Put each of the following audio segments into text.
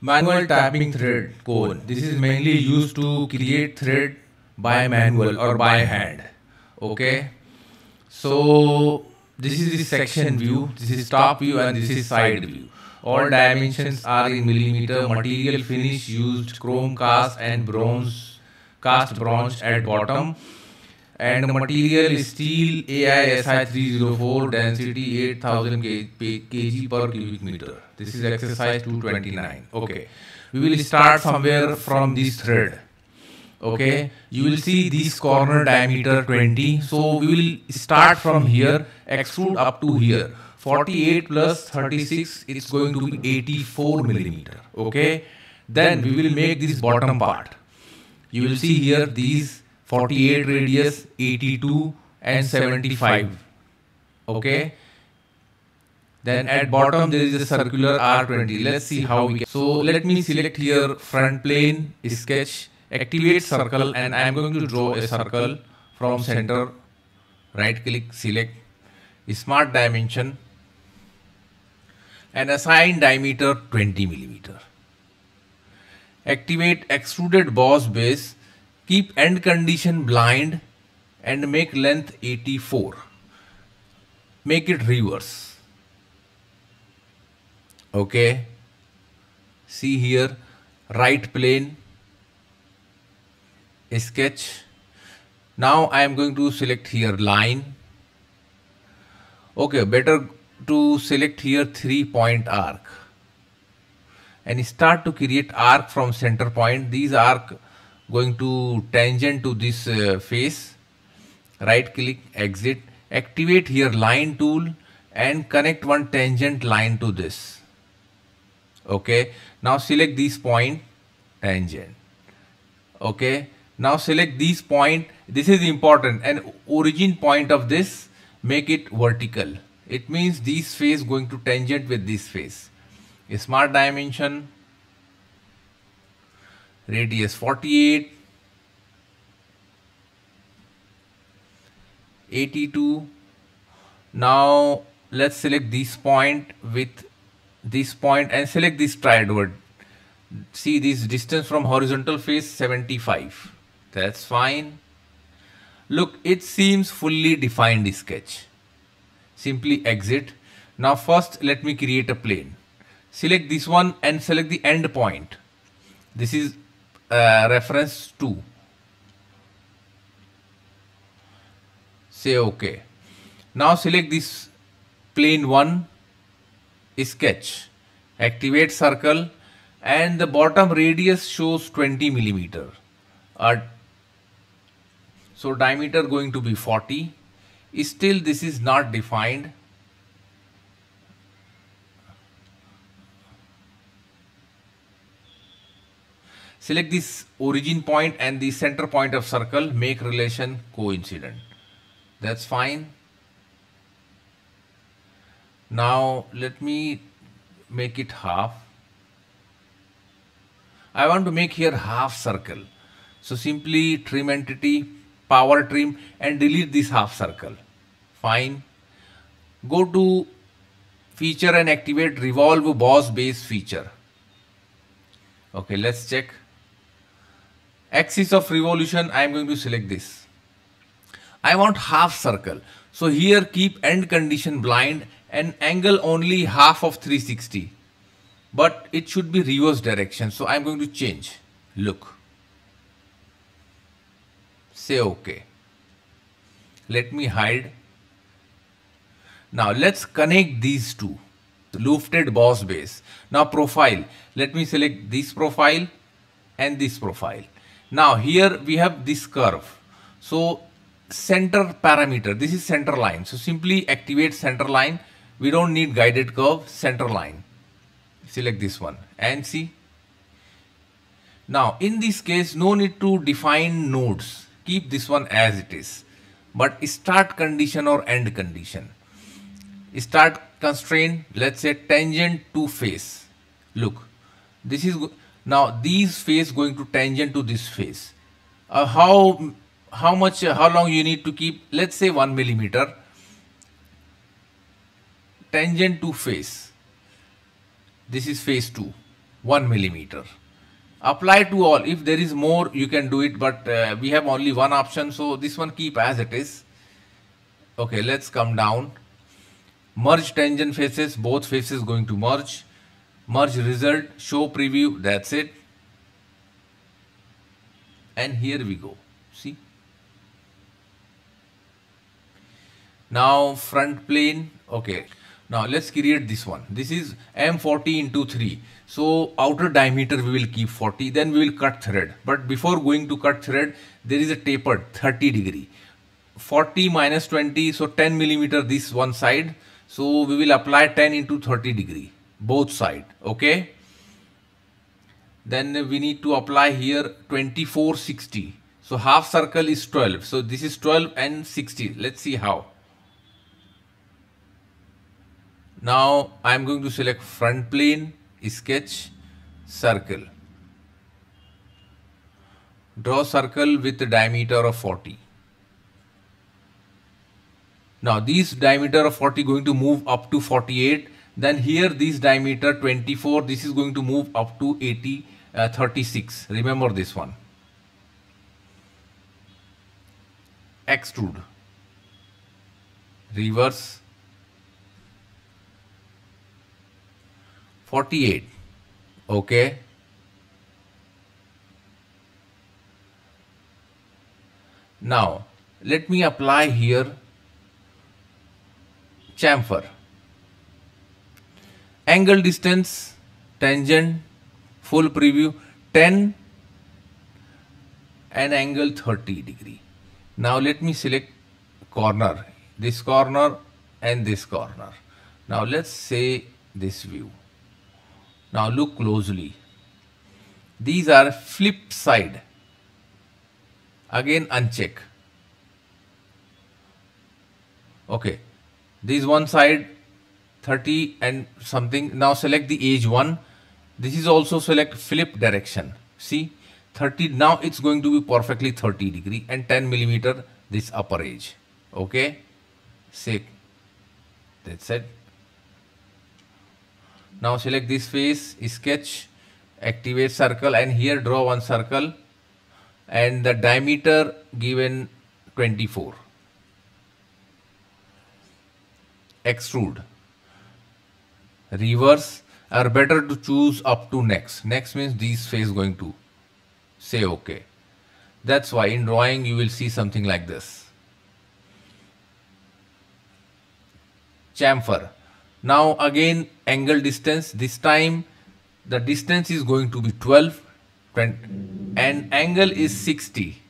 manual tapping thread cone. This is mainly used to create thread by manual or by hand. Okay. So this is the section view. This is top view and this is side view. All dimensions are in millimeter. Material finish used chrome cast and bronze cast bronze at bottom and material is steel AISI 304 density 8000 kg per cubic meter. This is exercise 229. Okay. We will start somewhere from this thread. Okay. You will see this corner diameter 20. So we will start from here, extrude up to here. 48 plus 36, it's going to be 84 millimeter. Okay. Then we will make this bottom part. You will see here these 48 radius, 82 and 75. Okay. Then at bottom there is a circular R20. Let's see how we can. So let me select here front plane, sketch, activate circle and I am going to draw a circle from center. Right click, select smart dimension and assign diameter 20 millimeter. Activate extruded boss base Keep end condition blind and make length 84. Make it reverse. Okay. See here, right plane, sketch. Now I am going to select here line. Okay, better to select here three point arc and start to create arc from center point. These arc going to tangent to this uh, face right click exit activate here line tool and connect one tangent line to this. Okay now select this point tangent. Okay now select this point this is important and origin point of this make it vertical. It means this face going to tangent with this face. A smart dimension radius 48 82 now let's select this point with this point and select this triad word. see this distance from horizontal face 75 that's fine. Look it seems fully defined sketch. Simply exit. Now first let me create a plane. Select this one and select the end point. This is uh, reference 2 say ok now select this plane 1 sketch. Activate circle and the bottom radius shows 20 millimeter. Uh, so diameter going to be 40 still this is not defined Select this origin point and the center point of circle, make relation coincident. That's fine. Now let me make it half. I want to make here half circle. So simply trim entity, power trim and delete this half circle. Fine. Go to feature and activate revolve boss base feature. Okay, let's check axis of revolution I am going to select this. I want half circle. So here keep end condition blind and angle only half of 360 but it should be reverse direction so I am going to change. Look. Say ok let me hide. Now let's connect these two. Lofted boss base. Now profile. Let me select this profile and this profile now here we have this curve. So center parameter, this is center line. So simply activate center line. We don't need guided curve, center line. Select this one and see. Now in this case, no need to define nodes. Keep this one as it is. But start condition or end condition. Start constraint, let's say tangent to face. Look, this is now these face going to tangent to this face. Uh, how how much uh, how long you need to keep? Let's say one millimeter tangent to face. This is phase two. 1 millimeter apply to all if there is more you can do it but uh, we have only one option so this one keep as it is okay let's come down merge tangent faces both faces going to merge merge result show preview that's it. And here we go. See? Now front plane. Okay. Now let's create this one. This is m40 into 3 so outer diameter we will keep 40 then we will cut thread. But before going to cut thread there is a tapered 30 degree. 40 minus 20 so 10 millimeter this one side. So we will apply 10 into 30 degree both side okay? Then we need to apply here 2460 so half circle is 12 so this is 12 and 60 let's see how. Now I am going to select front plane sketch circle. Draw circle with diameter of 40 now this diameter of 40 going to move up to 48 then here this diameter 24 this is going to move up to 80 uh, 36 remember this one. Extrude. Reverse. 48 okay. Now let me apply here chamfer angle distance tangent full preview 10 and angle 30 degree now let me select corner this corner and this corner now let's say this view now look closely. These are flip side. Again uncheck. Okay. This one side 30 and something. Now select the edge 1. This is also select flip direction. See 30 now it's going to be perfectly 30 degree and 10 millimeter this upper edge. Okay. Say that's it. Now select this face, sketch, activate circle and here draw one circle and the diameter given 24. Extrude. Reverse or better to choose up to next. Next means this face going to say okay. That's why in drawing you will see something like this. Chamfer now again angle distance, this time the distance is going to be 12 and angle is 60.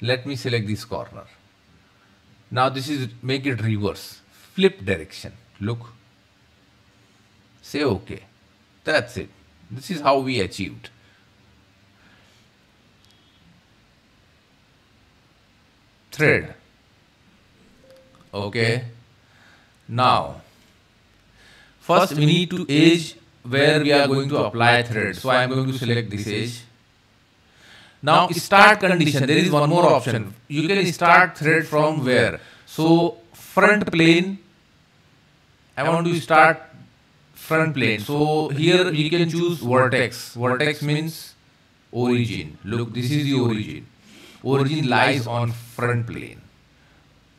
Let me select this corner. Now this is make it reverse, flip direction. Look, say okay. That's it. This is how we achieved. Thread. Okay. Now First, we need to edge where we are going to apply thread. So I am going to select this edge. Now start condition, there is one more option. You can start thread from where? So front plane, I want to start front plane. So here you can choose vertex. Vertex means origin. Look, this is the origin. Origin lies on front plane.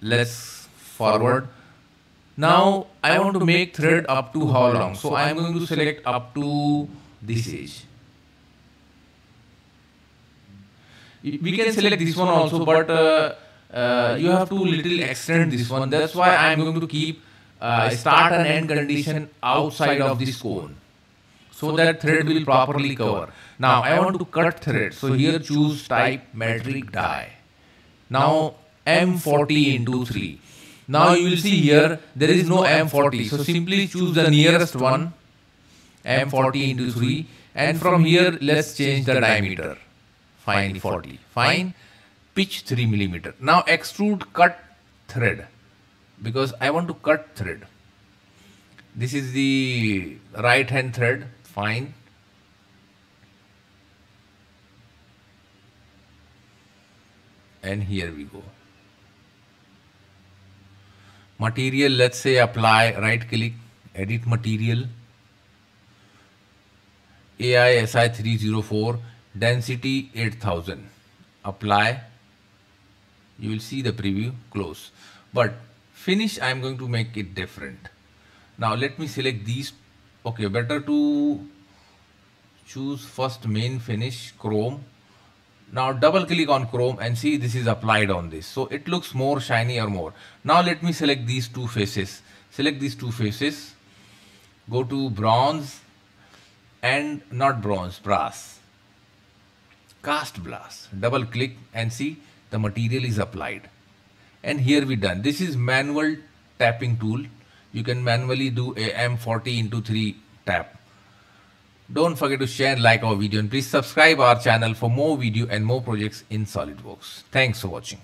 Let's forward. Now I want to make thread up to how long? So I am going to select up to this age. We can select this one also, but uh, uh, you have to little extend this one. That's why I am going to keep uh, start and end condition outside of this cone. So that thread will properly cover. Now I want to cut thread. So here choose type metric die. Now M40 into 3. Now you will see here there is no M40. So simply choose the nearest one M40 into 3 and from here let's change the diameter. Fine 40. Fine. Pitch 3 millimeter. Now extrude cut thread because I want to cut thread. This is the right hand thread. Fine. And here we go material let's say apply right click edit material AISI 304 density 8000 apply you will see the preview close but finish I'm going to make it different. Now let me select these. Okay better to choose first main finish chrome. Now double click on chrome and see this is applied on this. So it looks more shiny or more. Now let me select these two faces. Select these two faces. Go to bronze and not bronze brass. Cast brass double click and see the material is applied and here we done this is manual tapping tool you can manually do a M40 into 3 tap don't forget to share like our video and please subscribe our channel for more video and more projects in SolidWorks. Thanks for watching.